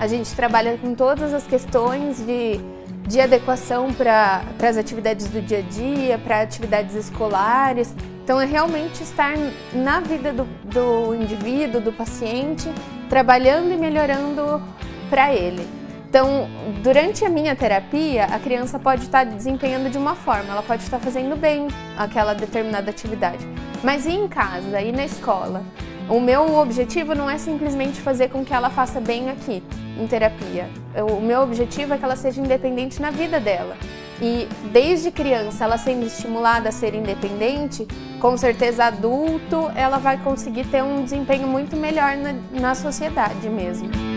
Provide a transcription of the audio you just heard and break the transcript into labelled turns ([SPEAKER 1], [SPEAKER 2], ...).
[SPEAKER 1] A gente trabalha com todas as questões de, de adequação para as atividades do dia a dia, para atividades escolares. Então, é realmente estar na vida do, do indivíduo, do paciente, trabalhando e melhorando para ele. Então, durante a minha terapia, a criança pode estar desempenhando de uma forma, ela pode estar fazendo bem aquela determinada atividade. Mas e em casa, e na escola? O meu objetivo não é simplesmente fazer com que ela faça bem aqui, em terapia. O meu objetivo é que ela seja independente na vida dela. E desde criança, ela sendo estimulada a ser independente, com certeza adulto, ela vai conseguir ter um desempenho muito melhor na, na sociedade mesmo.